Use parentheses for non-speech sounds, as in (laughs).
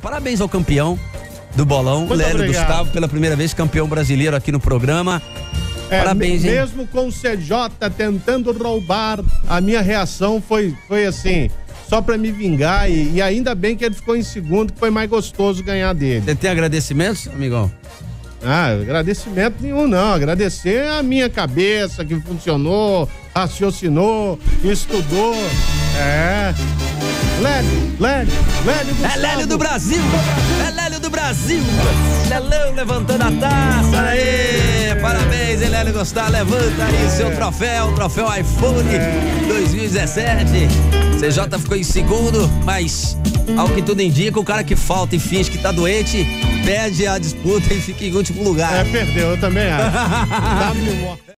Parabéns ao campeão do bolão, Muito Lélio obrigado. Gustavo, pela primeira vez campeão brasileiro aqui no programa. É, Parabéns, hein? Mesmo com o CJ tentando roubar, a minha reação foi, foi assim, só pra me vingar. E, e ainda bem que ele ficou em segundo, que foi mais gostoso ganhar dele. Você tem agradecimentos, amigão? Ah, agradecimento nenhum, não. Agradecer a minha cabeça que funcionou, raciocinou, estudou. É. Lélio, Lélio, Lélio É Gustavo. Lélio do Brasil! É Lélio do Brasil! Lelão levantando a taça aí! Parabéns, hein, Lélio Gustavo? Levanta aí o seu troféu, o troféu iPhone 2017. CJ ficou em segundo, mas ao que tudo indica, o cara que falta e finge que tá doente, perde a disputa e fica em último lugar. É, perdeu, eu também acho. (laughs)